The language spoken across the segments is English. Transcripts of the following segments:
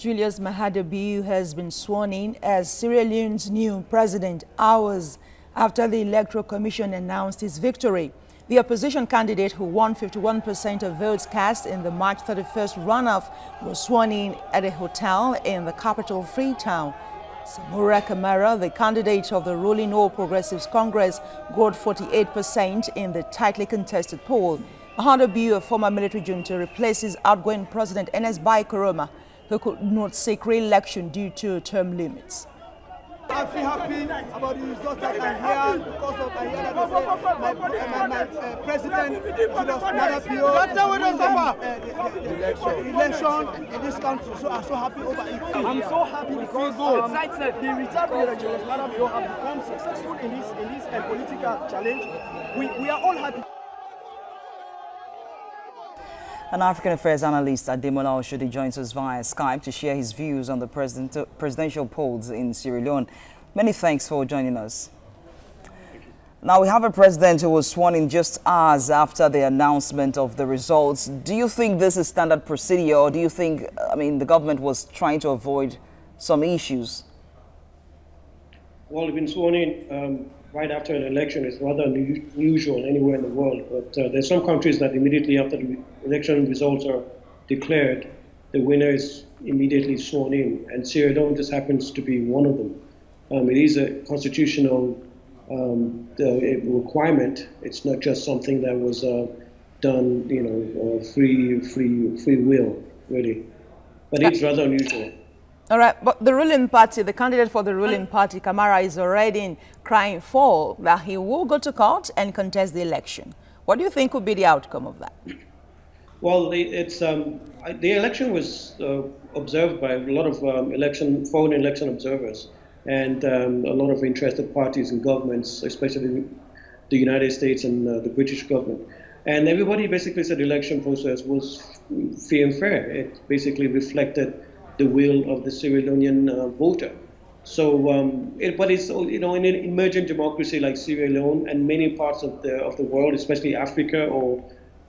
Julius Maada Bio has been sworn in as Sierra Leone's new president hours after the Electoral Commission announced his victory. The opposition candidate who won 51% of votes cast in the March 31st runoff was sworn in at a hotel in the capital Freetown. Samura Kamara, the candidate of the ruling All Progressives Congress, got 48% in the tightly contested poll. Maada Bio, a former military junta, replaces outgoing President Ernest Bai Koroma, who could not seek re-election due to term limits. I feel happy about the results that I hear because of I hear that my, my, my uh, president Julius Maada Bio uh, the, the, the, election in this country. So I'm so happy over it. I'm so happy because um, the retired president Julius Maada Bio have become successful in this in this uh, political challenge. We, we are all happy. An African affairs analyst, Ademola Oshodi, joins us via Skype to share his views on the president, presidential polls in Sierra Leone. Many thanks for joining us. Now, we have a president who was sworn in just hours after the announcement of the results. Do you think this is standard procedure, or do you think, I mean, the government was trying to avoid some issues? Well, been sworn in um, right after an election is rather unusual anywhere in the world. But uh, there's some countries that immediately after the election results are declared, the winner is immediately sworn in, and Sierra Leone just happens to be one of them. Um, it is a constitutional um, requirement. It's not just something that was uh, done, you know, uh, free, free, free will, really. But it's rather unusual. All right, but the ruling party, the candidate for the ruling party, Kamara, is already crying for that he will go to court and contest the election. What do you think would be the outcome of that? Well, it's um, the election was uh, observed by a lot of um, election foreign election observers and um, a lot of interested parties and governments, especially the United States and uh, the British government. And everybody basically said the election process was fair and fair. It basically reflected the will of the Sierra Leonean uh, voter. So, um, it, but it's you know in an emerging democracy like Sierra Leone and many parts of the of the world, especially Africa or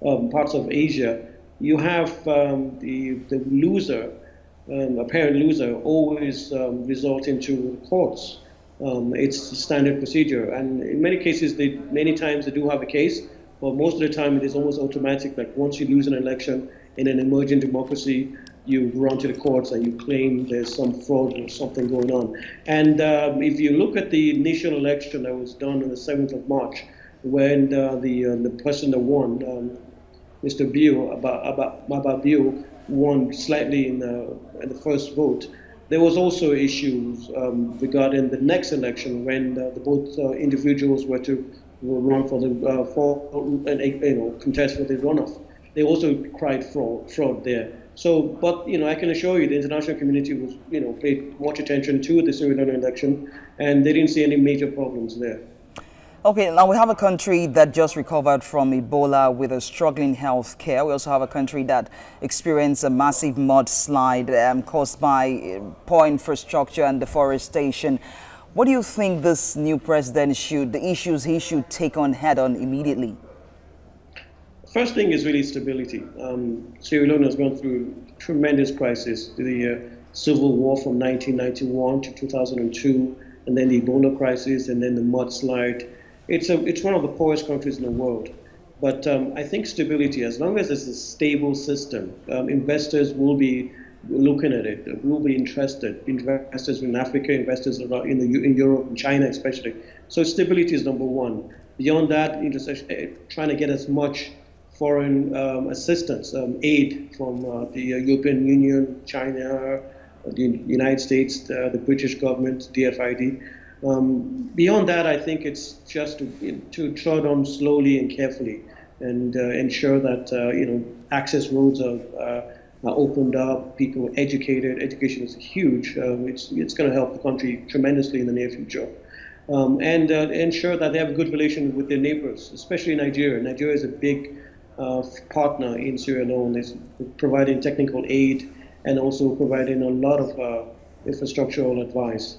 um, parts of Asia, you have um, the the loser, um, apparent loser, always um, resort into courts. Um, it's standard procedure, and in many cases, they many times they do have a case, but most of the time it is almost automatic. Like once you lose an election in an emerging democracy, you run to the courts and you claim there's some fraud or something going on. And um, if you look at the initial election that was done on the 7th of March, when uh, the uh, the person that won, Mr. Bio, Maada Bio, won slightly in the, in the first vote, there was also issues um, regarding the next election when uh, the both uh, individuals were to run for the uh, for and you know contest for the runoff. They also cried fraud, fraud there. So, but you know, I can assure you, the international community was, you know, paid much attention to the Sierra election, and they didn't see any major problems there. Okay, now we have a country that just recovered from Ebola with a struggling health care. We also have a country that experienced a massive mudslide um, caused by uh, poor infrastructure and deforestation. What do you think this new president should, the issues he should take on head on immediately? First thing is really stability. Um, Sierra Leone has gone through tremendous crisis, the uh, civil war from 1991 to 2002, and then the Ebola crisis, and then the mudslide. It's, a, it's one of the poorest countries in the world. But um, I think stability, as long as it's a stable system, um, investors will be looking at it, will be interested. Investors in Africa, investors in, the, in Europe, and China especially. So stability is number one. Beyond that, uh, trying to get as much foreign um, assistance, um, aid from uh, the uh, European Union, China, the United States, uh, the British government, DFID. Um, beyond that, I think it's just to, to trod on slowly and carefully and uh, ensure that uh, you know access roads are, uh, are, opened up, people are educated. Education is huge. Um, it's it's going to help the country tremendously in the near future. Um, and ensure that they have a good relation with their neighbors, especially Nigeria. Nigeria is a big uh, partner in Sierra Leone is providing technical aid and also providing a lot of uh, infrastructural advice.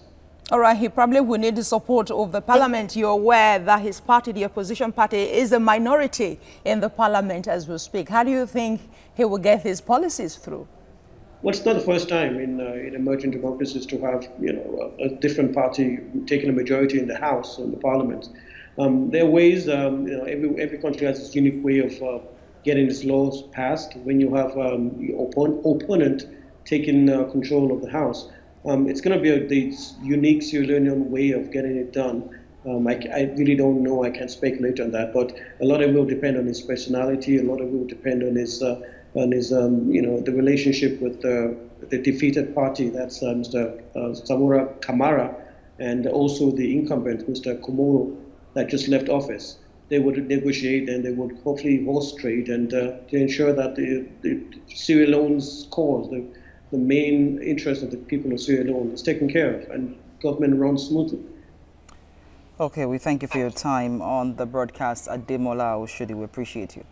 All right, he probably will need the support of the parliament. You're aware that his party, the opposition party, is a minority in the parliament as we speak. How do you think he will get his policies through? well, it's not the first time in, uh, in emerging democracies to have you know a, a, different party taking a majority in the House and the Parliament. Um, there are ways. Um, you know, every every country has its unique way of uh, getting its laws passed. When you have um, your opponent taking uh, control of the House, um, it's going to be a the unique Sierra Leonean way of getting it done. Um, I, I, really don't know. I can't speculate on that, but a lot of it will depend on his personality. A lot of it will depend on his uh, on his um, you know the relationship with the, the defeated party. That's uh, Mr. Uh, Samura Kamara, and also the incumbent, Mr. Komoro, that just left office. They would negotiate and they would hopefully horse trade and uh, to ensure that the, the Sierra Leone's cause, the, the main interest of the people of Sierra Leone, is taken care of and government runs smoothly. Okay, we thank you for your time on the broadcast. Ademola Oshodi, we appreciate you.